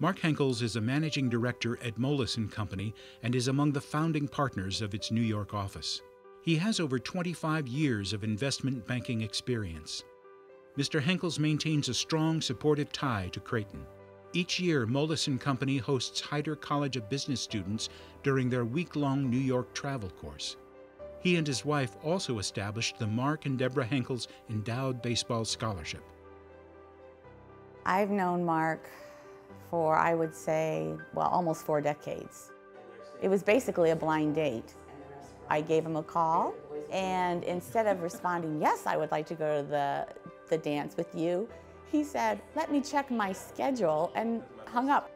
Mark Henkels is a managing director at Moelis & Company and is among the founding partners of its New York office. He has over 25 years of investment banking experience. Mr. Henkels maintains a strong, supportive tie to Creighton. Each year, Moelis & Company hosts Heider College of Business students during their week-long New York travel course. He and his wife also established the Mark and Deborah Henkels Endowed Baseball Scholarship. I've known Mark for, I would say, well, almost four decades. It was basically a blind date. I gave him a call, and instead of responding, yes, I would like to go to the, the dance with you, he said, let me check my schedule, and hung up.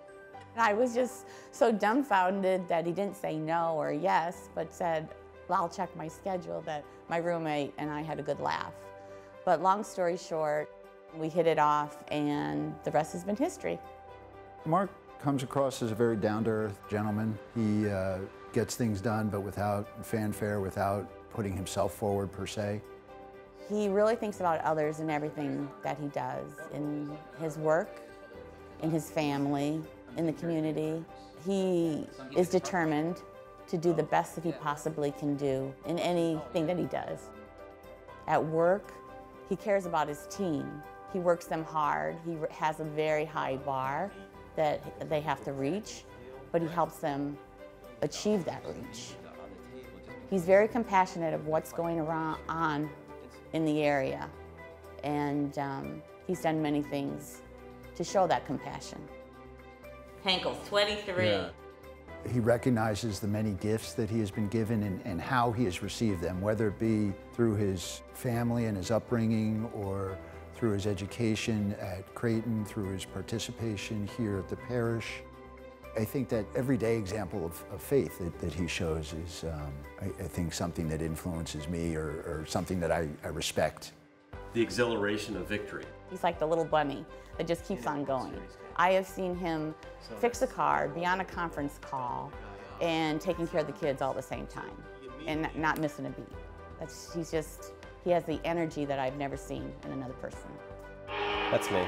And I was just so dumbfounded that he didn't say no or yes, but said, well, I'll check my schedule, that my roommate and I had a good laugh. But long story short, we hit it off, and the rest has been history. Mark comes across as a very down-to-earth gentleman. He uh, gets things done, but without fanfare, without putting himself forward per se. He really thinks about others in everything that he does, in his work, in his family, in the community. He is determined to do the best that he possibly can do in anything that he does. At work, he cares about his team. He works them hard. He has a very high bar that they have to reach, but he helps them achieve that reach. He's very compassionate of what's going on in the area, and um, he's done many things to show that compassion. Henkels, 23. Yeah. He recognizes the many gifts that he has been given and, and, how he has received them, whether it be through his family and his upbringing or through his education at Creighton, through his participation here at the parish. I think that everyday example of, of faith that, that, he shows is, um, I, I, think, something that influences me or, or something that I, I, respect. The exhilaration of victory. He's like the little bunny that just keeps on going. I have seen him fix a car, be on a conference call, and taking care of the kids all at the same time, and not missing a beat. That's, he's just, he has the energy that I've never seen in another person. That's me.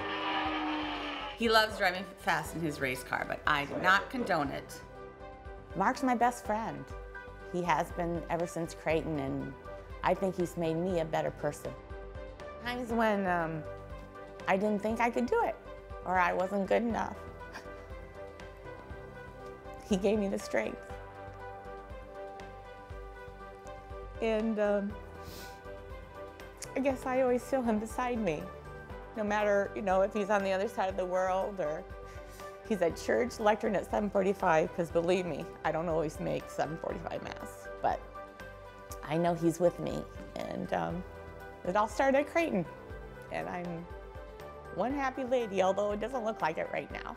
He loves driving fast in his race car, but I do not condone it. Mark's my best friend. He has been ever since Creighton, and I think he's made me a better person. Times when um, I didn't think I could do it, or I wasn't good enough. he gave me the strength. And um, I guess I always feel him beside me. No matter, you know, if he's on the other side of the world or he's at church lecturing at 745, because believe me, I don't always make 745 Mass, but I know he's with me. And um, it all started at Creighton. And I'm one happy lady, although it doesn't look like it right now.